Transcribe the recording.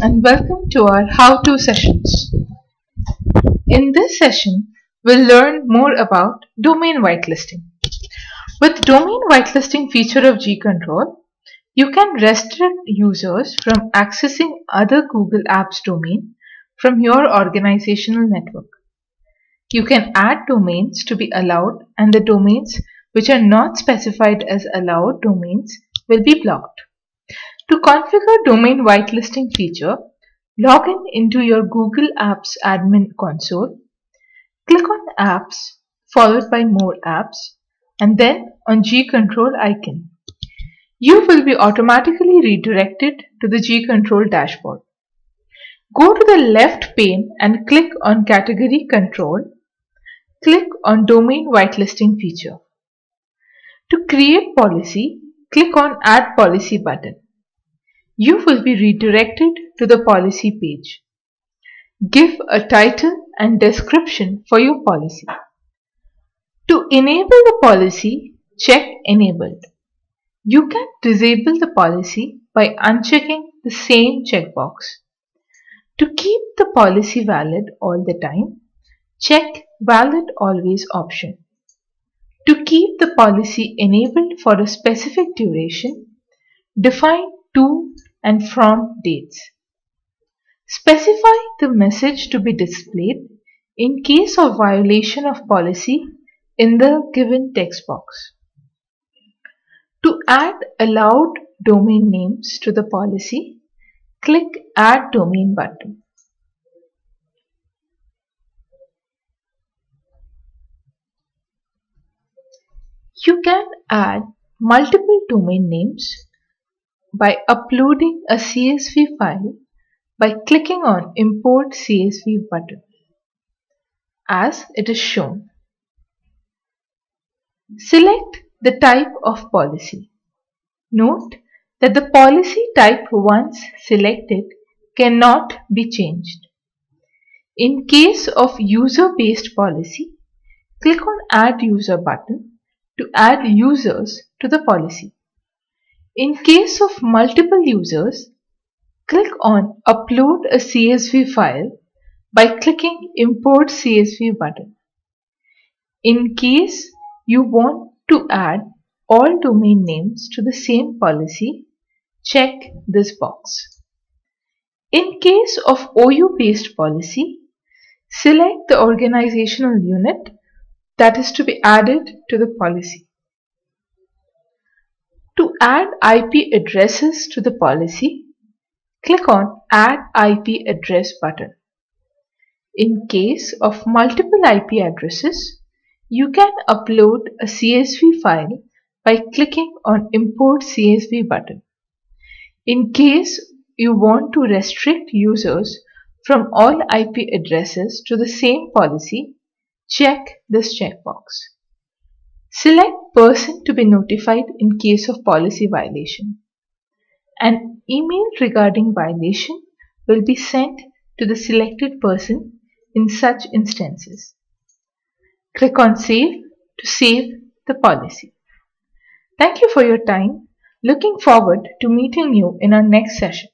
and welcome to our how-to sessions. In this session, we'll learn more about domain whitelisting. With domain whitelisting feature of gcontrol, you can restrict users from accessing other Google Apps domain from your organizational network. You can add domains to be allowed and the domains which are not specified as allowed domains will be blocked. To configure domain whitelisting feature, log in into your Google Apps admin console, click on Apps followed by More Apps and then on gcontrol icon. You will be automatically redirected to the gcontrol dashboard. Go to the left pane and click on Category Control. Click on Domain Whitelisting feature. To create policy, click on Add Policy button you will be redirected to the policy page. Give a title and description for your policy. To enable the policy, check Enabled. You can disable the policy by unchecking the same checkbox. To keep the policy valid all the time, check Valid Always option. To keep the policy enabled for a specific duration, define to and from dates. Specify the message to be displayed in case of violation of policy in the given text box. To add allowed domain names to the policy, click Add Domain button. You can add multiple domain names by uploading a CSV file by clicking on Import CSV button as it is shown. Select the type of policy. Note that the policy type once selected cannot be changed. In case of user-based policy, click on Add User button to add users to the policy. In case of multiple users, click on Upload a CSV file by clicking Import CSV button. In case you want to add all domain names to the same policy, check this box. In case of OU based policy, select the organizational unit that is to be added to the policy. Add IP addresses to the policy, click on Add IP Address button. In case of multiple IP addresses, you can upload a CSV file by clicking on Import CSV button. In case you want to restrict users from all IP addresses to the same policy, check this checkbox. Select person to be notified in case of policy violation. An email regarding violation will be sent to the selected person in such instances. Click on Save to save the policy. Thank you for your time. Looking forward to meeting you in our next session.